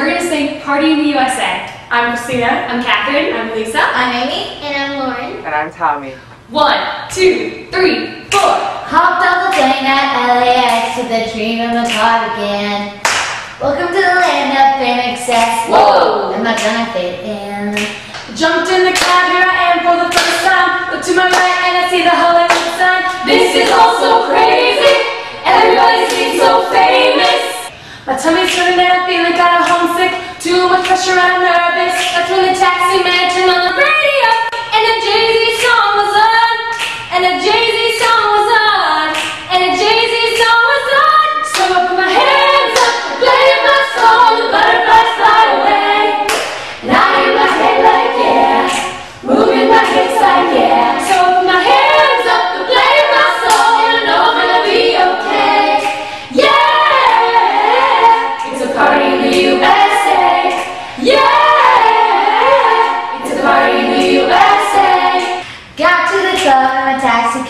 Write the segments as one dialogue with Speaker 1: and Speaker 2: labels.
Speaker 1: we're gonna sing Party in the USA. I'm Christina. I'm Catherine. I'm Lisa.
Speaker 2: I'm Amy.
Speaker 3: And I'm Lauren.
Speaker 4: And I'm Tommy.
Speaker 1: One, two, three, four.
Speaker 2: Hopped on the plane at LAX to the dream of a car again. Welcome to the land of fame and excess. Whoa. I'm not gonna fit in.
Speaker 1: Jumped in the cab, here I am for the first time. Look to my right and I see the Hollywood sign. This is all so crazy. Everybody seems so famous. My tummy's turning and I'm feeling kinda homesick. Too much pressure, I'm nervous. That's when the taxi man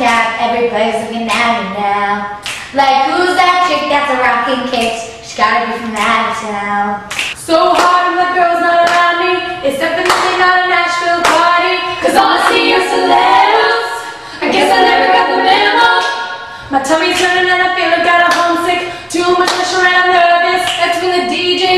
Speaker 2: cat, everybody's looking at me now. Like, who's that chick that's a kicks? She gotta be from out of town.
Speaker 1: So hard when the girl's not around me. It's definitely not a Nashville party. Cause all I see are celebs. I guess I never got the memo. My tummy's turning and I feel I got a homesick. Too much pressure and I'm nervous. That's when the DJ